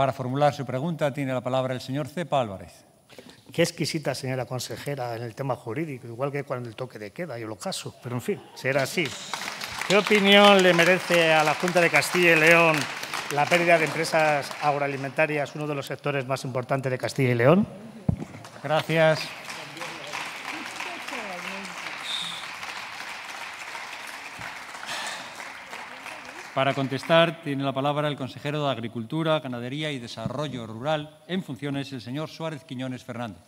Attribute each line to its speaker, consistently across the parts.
Speaker 1: Para formular su pregunta tiene la palabra el señor Cepa Álvarez.
Speaker 2: Qué exquisita, señora consejera, en el tema jurídico, igual que cuando el toque de queda, yo lo caso, pero en fin, será así. ¿Qué opinión le merece a la Junta de Castilla y León la pérdida de empresas agroalimentarias, uno de los sectores más importantes de Castilla y León?
Speaker 1: Gracias. Para contestar, tiene la palabra el consejero de Agricultura, Ganadería y Desarrollo Rural en funciones, el señor Suárez Quiñones Fernández.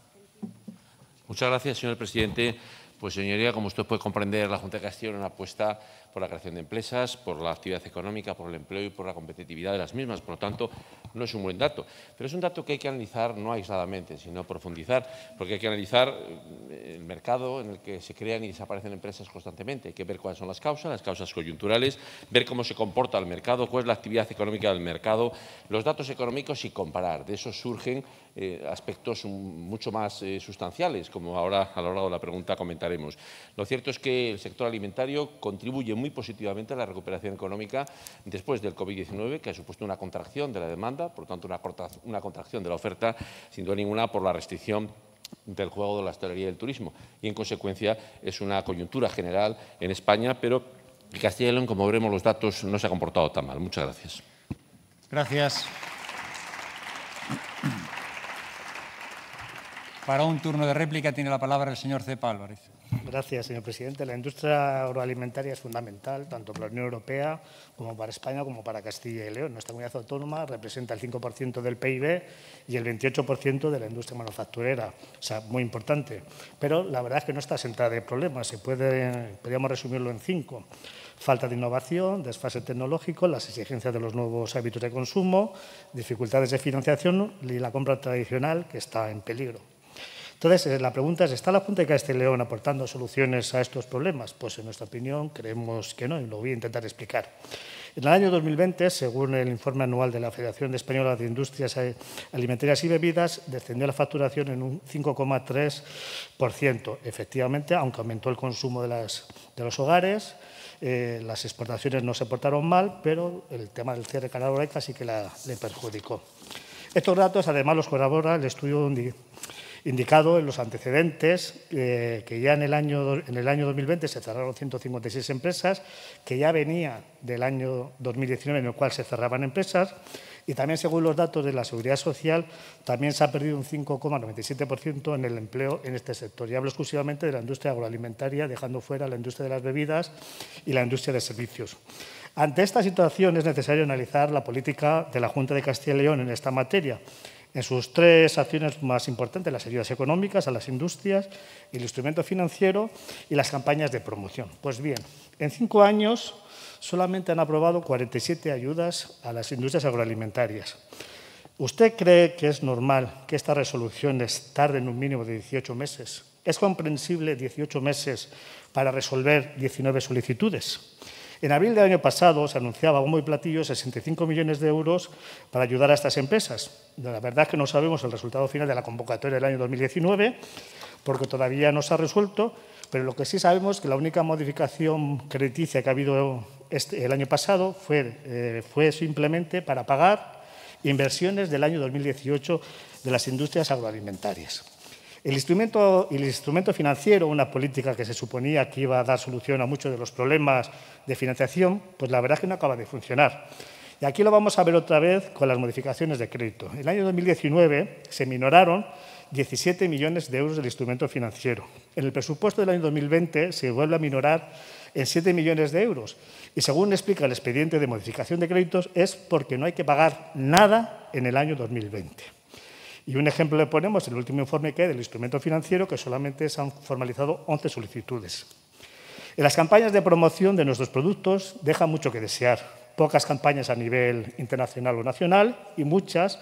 Speaker 3: Muchas gracias, señor presidente. Pues, señoría, como usted puede comprender, la Junta de Castilla una apuesta por la creación de empresas, por la actividad económica, por el empleo y por la competitividad de las mismas. Por lo tanto, no es un buen dato. Pero es un dato que hay que analizar no aisladamente, sino profundizar, porque hay que analizar eh, el mercado en el que se crean y desaparecen empresas constantemente. Hay que ver cuáles son las causas, las causas coyunturales, ver cómo se comporta el mercado, cuál es la actividad económica del mercado, los datos económicos y comparar. De eso surgen eh, aspectos mucho más eh, sustanciales, como ahora a lo largo de la pregunta comentaremos. Lo cierto es que el sector alimentario contribuye muy positivamente la recuperación económica después del COVID-19, que ha supuesto una contracción de la demanda, por lo tanto una, una contracción de la oferta, sin duda ninguna por la restricción del juego de la hostelería y el turismo. Y, en consecuencia, es una coyuntura general en España, pero Castilla y León, como veremos los datos, no se ha comportado tan mal. Muchas gracias.
Speaker 1: Gracias. Para un turno de réplica tiene la palabra el señor Cepa Álvarez.
Speaker 2: Gracias, señor presidente. La industria agroalimentaria es fundamental tanto para la Unión Europea como para España como para Castilla y León. Nuestra comunidad autónoma representa el 5% del PIB y el 28% de la industria manufacturera, o sea, muy importante. Pero la verdad es que no está sentada de problemas. Se puede, podríamos resumirlo en cinco. Falta de innovación, desfase tecnológico, las exigencias de los nuevos hábitos de consumo, dificultades de financiación y la compra tradicional que está en peligro. Entonces, eh, la pregunta es, ¿está la Junta de Castilla y León aportando soluciones a estos problemas? Pues en nuestra opinión creemos que no y lo voy a intentar explicar. En el año 2020, según el informe anual de la Federación Española de Industrias Alimentarias y Bebidas, descendió la facturación en un 5,3%. Efectivamente, aunque aumentó el consumo de, los hogares, eh, las exportaciones no se portaron mal, pero el tema del cierre de casi que la, le perjudicó. Estos datos, además, los corrobora el estudio indicado en los antecedentes eh, que ya en el, año, en el año 2020 se cerraron 156 empresas, que ya venía del año 2019 en el cual se cerraban empresas, y también según los datos de la Seguridad Social, también se ha perdido un 5,97% en el empleo en este sector. Y hablo exclusivamente de la industria agroalimentaria, dejando fuera la industria de las bebidas y la industria de servicios. Ante esta situación es necesario analizar la política de la Junta de Castilla y León en esta materia en sus tres acciones más importantes, las ayudas económicas a las industrias, el instrumento financiero y las campañas de promoción. Pues bien, en cinco años solamente han aprobado 47 ayudas a las industrias agroalimentarias. ¿Usted cree que es normal que estas resoluciones tarden un mínimo de 18 meses? ¿Es comprensible 18 meses para resolver 19 solicitudes? En abril del año pasado se anunciaba bombo y platillo 65 millones de euros para ayudar a estas empresas. La verdad es que no sabemos el resultado final de la convocatoria del año 2019 porque todavía no se ha resuelto, pero lo que sí sabemos es que la única modificación crediticia que ha habido este, el año pasado fue, eh, fue simplemente para pagar inversiones del año 2018 de las industrias agroalimentarias. El instrumento, financiero, una política que se suponía que iba a dar solución a muchos de los problemas de financiación, pues la verdad es que no acaba de funcionar. Y aquí lo vamos a ver otra vez con las modificaciones de crédito. En el año 2019 se minoraron 17 millones de euros del instrumento financiero. En el presupuesto del año 2020 se vuelve a minorar en 7 millones de euros. Y según explica el expediente de modificación de créditos, es porque no hay que pagar nada en el año 2020. Y un ejemplo le ponemos el último informe que hay del instrumento financiero, que solamente se han formalizado 11 solicitudes. En las campañas de promoción de nuestros productos deja mucho que desear. Pocas campañas a nivel internacional o nacional y muchas,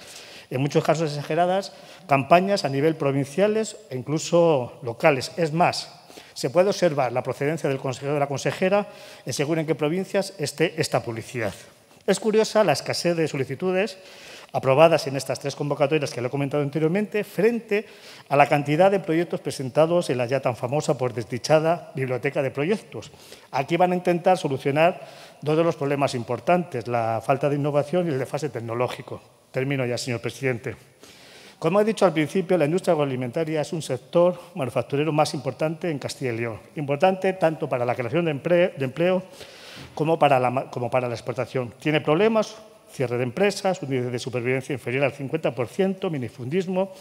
Speaker 2: en muchos casos exageradas, campañas a nivel provinciales e incluso locales. Es más, se puede observar la procedencia del consejero de la consejera en según en qué provincias esté esta publicidad. Es curiosa la escasez de solicitudes aprobadas en estas tres convocatorias que le he comentado anteriormente, frente a la cantidad de proyectos presentados en la ya tan famosa por desdichada biblioteca de proyectos. Aquí van a intentar solucionar dos de los problemas importantes, la falta de innovación y el desfase tecnológico. Termino ya, señor presidente. Como he dicho al principio, la industria agroalimentaria es un sector manufacturero más importante en Castilla y León. Importante tanto para la creación de empleo, como, para la, como para la exportación. Tiene problemas, cierre de empresas, un índice de supervivencia inferior al 50%, minifundismo.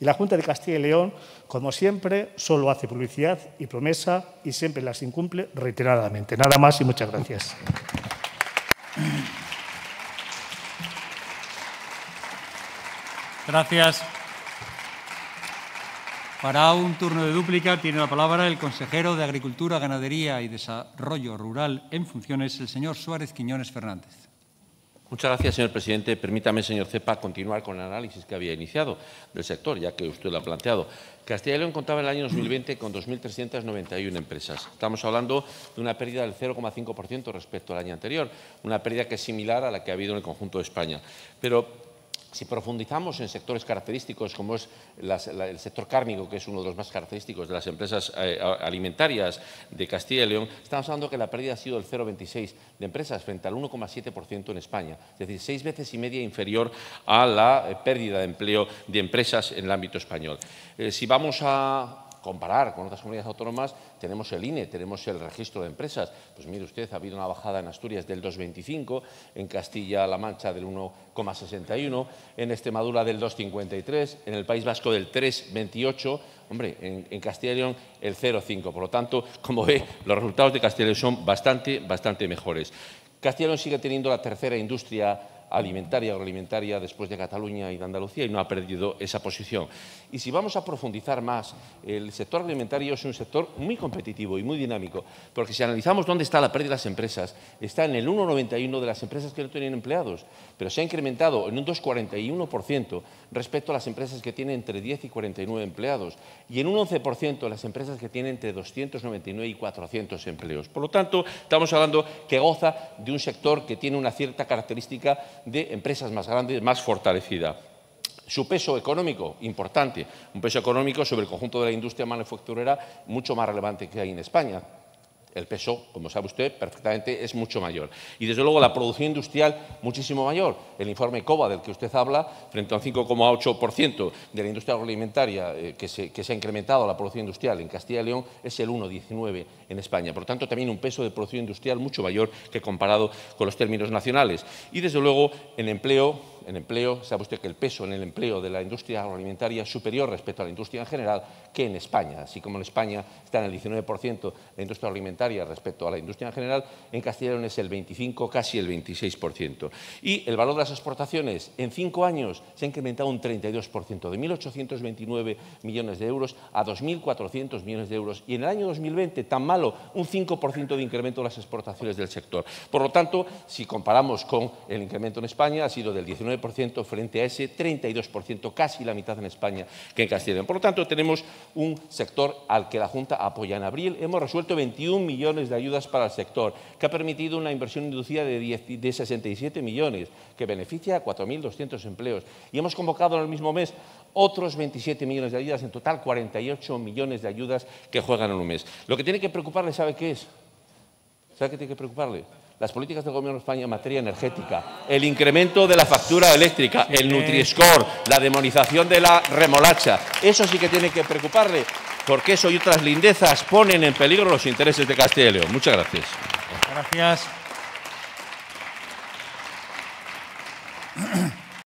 Speaker 2: Y la Junta de Castilla y León, como siempre, solo hace publicidad y promesa y siempre las incumple reiteradamente. Nada más y muchas gracias.
Speaker 1: Gracias. Para un turno de dúplica tiene la palabra el consejero de Agricultura, Ganadería y Desarrollo Rural en funciones, el señor Suárez Quiñones Fernández.
Speaker 3: Muchas gracias, señor presidente. Permítame, señor Cepa, continuar con el análisis que había iniciado del sector, ya que usted lo ha planteado. Castilla y León contaba en el año 2020 con 2.391 empresas. Estamos hablando de una pérdida del 0,5% respecto al año anterior, una pérdida que es similar a la que ha habido en el conjunto de España. Pero si profundizamos en sectores característicos como es el sector cárnico, que es uno de los más característicos de las empresas eh, alimentarias de Castilla y León, estamos hablando que la pérdida ha sido del 0,26 de empresas frente al 1,7% en España. Es decir, seis veces y media inferior a la eh, pérdida de empleo de empresas en el ámbito español. Eh, si vamos a comparar con otras comunidades autónomas, tenemos el INE, tenemos el registro de empresas. Pues mire usted, ha habido una bajada en Asturias del 2,25, en Castilla-La Mancha del 1,61, en Extremadura del 2,53, en el País Vasco del 3,28, hombre, en, en, Castilla y León el 0,5. Por lo tanto, como ve, los resultados de Castilla y León son bastante, bastante mejores. Castilla y León sigue teniendo la tercera industria alimentaria, agroalimentaria después de Cataluña y de Andalucía y no ha perdido esa posición. Y si vamos a profundizar más, el sector alimentario es un sector muy competitivo y muy dinámico, porque si analizamos dónde está la pérdida de las empresas, está en el 1,91 de las empresas que no tienen empleados, pero se ha incrementado en un 2,41% respecto a las empresas que tienen entre 10 y 49 empleados y en un 11% las empresas que tienen entre 299 y 400 empleos. Por lo tanto, estamos hablando que goza de un sector que tiene una cierta característica de empresas más grandes, más fortalecida. Su peso económico, importante, un peso económico sobre el conjunto de la industria manufacturera mucho más relevante que hay en España el peso, como sabe usted perfectamente, es mucho mayor. Y desde luego la producción industrial muchísimo mayor. El informe COBA del que usted habla, frente a un 5,8% de la industria agroalimentaria eh, que, se, que, se, ha incrementado la producción industrial en Castilla y León, es el 1,19 en España. Por lo tanto, también un peso de producción industrial mucho mayor que comparado con los términos nacionales. Y desde luego en empleo en empleo, sabe usted que el peso en el empleo de la industria agroalimentaria es superior respecto a la industria en general que en España. Así como en España está en el 19% la industria alimentaria respecto a la industria en general, en Castilla es el 25, casi el 26%. Y el valor de las exportaciones en cinco años se ha incrementado un 32%, de 1.829 millones de euros a 2.400 millones de euros. Y en el año 2020, tan malo, un 5% de incremento de las exportaciones del sector. Por lo tanto, si comparamos con el incremento en España, ha sido del 19 frente a ese 32%, casi la mitad en España que en Castilla. Por lo tanto, tenemos un sector al que la Junta apoya. En abril hemos resuelto 21 millones de ayudas para el sector, que ha permitido una inversión inducida de, 10, de 67 millones, que beneficia a 4.200 empleos. Y hemos convocado en el mismo mes otros 27 millones de ayudas, en total 48 millones de ayudas que juegan en un mes. Lo que tiene que preocuparle, ¿sabe qué es? ¿Sabe qué tiene que preocuparle? Las políticas del Gobierno de España en materia energética, el incremento de la factura eléctrica, el Nutri-Score, la demonización de la remolacha. Eso sí que tiene que preocuparle, porque eso y otras lindezas ponen en peligro los intereses de Castilla y León. Muchas gracias.
Speaker 1: Gracias.